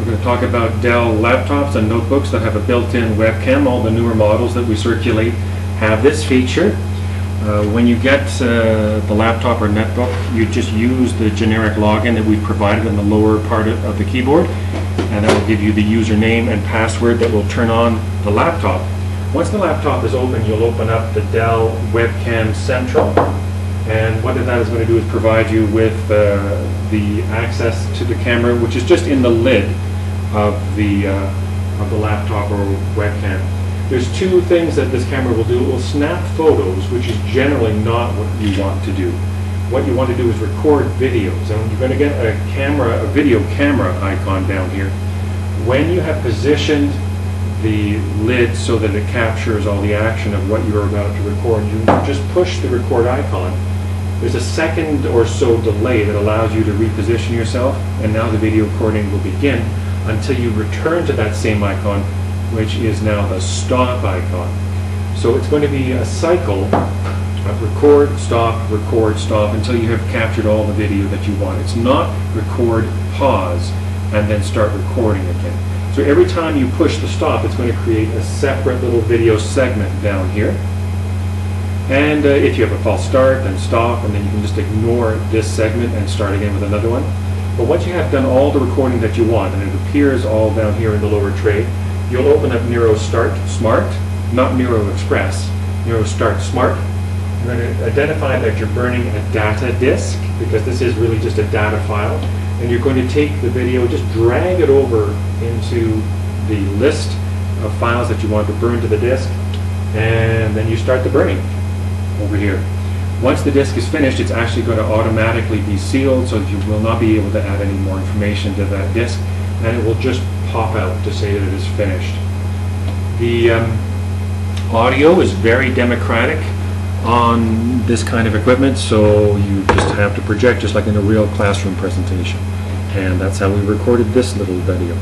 We're going to talk about Dell laptops and notebooks that have a built-in webcam. All the newer models that we circulate have this feature. Uh, When you get uh, the laptop or netbook, you just use the generic login that we've provided in the lower part of of the keyboard, and that will give you the username and password that will turn on the laptop. Once the laptop is open, you'll open up the Dell Webcam Central, and what that is going to do is provide you with uh, the access to the camera, which is just in the lid of the, uh, of the laptop or webcam. There's two things that this camera will do. It will snap photos, which is generally not what you want to do. What you want to do is record videos, and you're going to get a camera, a video camera icon down here. When you have positioned the lid so that it captures all the action of what you're about to record, you just push the record icon. There's a second or so delay that allows you to reposition yourself, and now the video recording will begin until you return to that same icon, which is now the stop icon. So it's going to be a cycle of record, stop, record, stop, until you have captured all the video that you want. It's not record, pause, and then start recording again. So every time you push the stop, it's going to create a separate little video segment down here. And uh, if you have a false start, then stop, and then you can just ignore this segment and start again with another one. But once you have done all the recording that you want, and it appears all down here in the lower tray, you'll open up Nero Start Smart, not Nero Express, Nero Start Smart. You're going to identify that you're burning a data disk, because this is really just a data file, and you're going to take the video, just drag it over into the list of files that you want to burn to the disk, and then you start the burning over here. Once the disk is finished, it's actually going to automatically be sealed so you will not be able to add any more information to that disk, and it will just pop out to say that it is finished. The um, audio is very democratic on this kind of equipment, so you just have to project just like in a real classroom presentation. And that's how we recorded this little video.